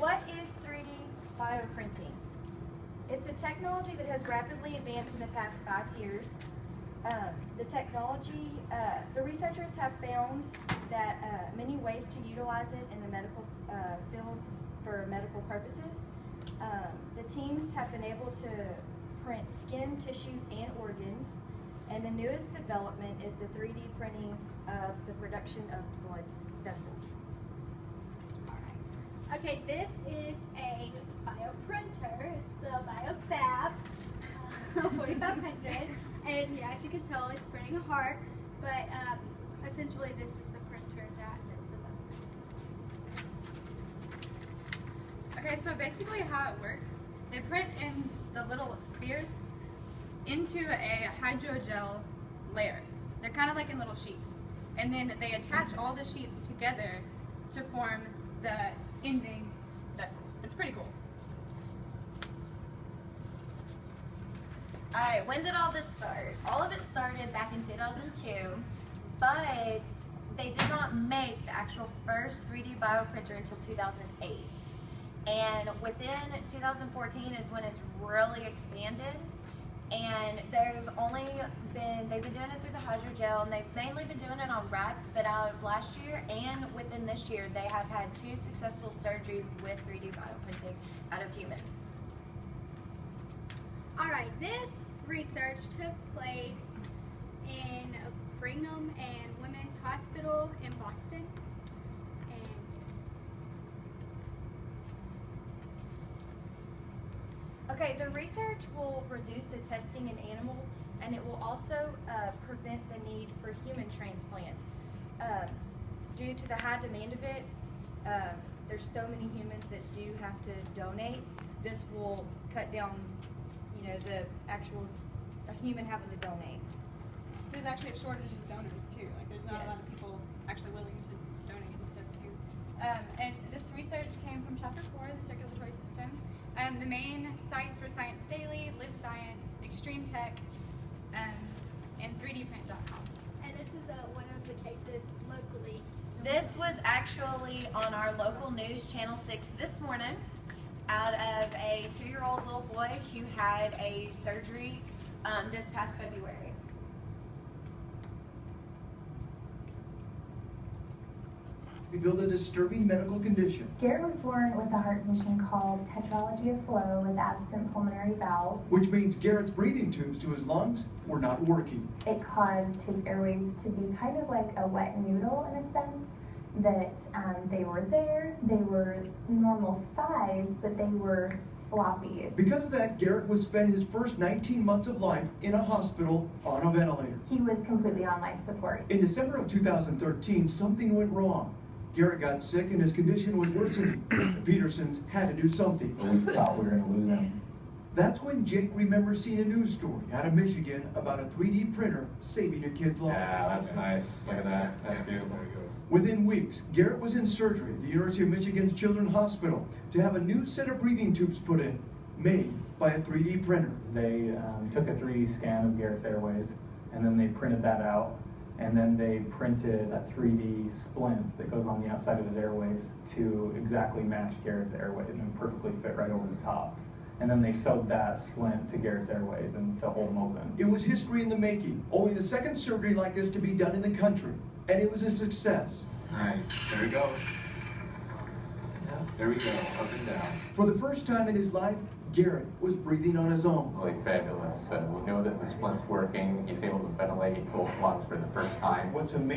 What is 3D bioprinting? It's a technology that has rapidly advanced in the past five years. Um, the technology, uh, the researchers have found that uh, many ways to utilize it in the medical uh, fields for medical purposes. Um, the teams have been able to print skin, tissues, and organs. And the newest development is the 3D printing of the production of blood vessels. Okay, this is a bioprinter. It's the BioFab uh, 4500. And yeah, as you can tell, it's printing a heart. But um, essentially, this is the printer that does the vessels. Okay, so basically how it works, they print in the little spheres into a hydrogel layer. They're kind of like in little sheets. And then they attach all the sheets together to form the ending vessel. It's pretty cool. Alright, when did all this start? All of it started back in 2002, but they did not make the actual first 3D bioprinter until 2008. And within 2014 is when it's really expanded. And they've only been, they've been doing it through the hydrogel and they've mainly been doing it on rats, but out of last year and within this year, they have had two successful surgeries with 3D bioprinting out of humans. All right, this research took place in Brigham and Women's Hospital in Boston. And Okay, the research will reduce the testing in animals and it will also uh, prevent the need for human transplants. Uh, due to the high demand of it, uh, there's so many humans that do have to donate. This will cut down, you know, the actual a human having to donate. There's actually a shortage of donors too. Like there's not a lot of people actually willing to donate and stuff too. Um, and this research came from chapter four, the circulatory system. Um, the main sites were Science Daily, Live Science, Extreme Tech, um, and 3dprint.com. and this is uh, one of the cases locally. This was actually on our local news, Channel 6, this morning, out of a two year old little boy who had a surgery um, this past February. Revealed a disturbing medical condition. Garrett was born with a heart condition called tetralogy of Fallot with absent pulmonary valve. which means Garrett's breathing tubes to his lungs were not working. It caused his airways to be kind of like a wet noodle in a sense, that um, they were there, they were normal size, but they were floppy. Because of that, Garrett would spend his first 19 months of life in a hospital on a ventilator. He was completely on life support. In December of 2013, something went wrong. Garrett got sick and his condition was worsening. The Petersons had to do something. We thought we were gonna lose him. That's when Jake remembers seeing a news story out of Michigan about a 3D printer saving a kid's life. Yeah, that's nice. Look at that. That's beautiful. Within weeks, Garrett was in surgery at the University of Michigan's Children's Hospital to have a new set of breathing tubes put in, made by a 3D printer. They um, took a 3D scan of Garrett's airways, and then they printed that out, and then they printed a 3D splint that goes on the outside of his airways to exactly match Garrett's airways and perfectly fit right over the top. And then they sewed that splint to Garrett's airways and to hold him open. It was history in the making, only the second surgery like this to be done in the country, and it was a success. Alright, there he goes. There we go, up and down. For the first time in his life, Garrett was breathing on his own. really fabulous. Uh, we know that the splint's working. He's able to ventilate both lungs for the first time. What's amazing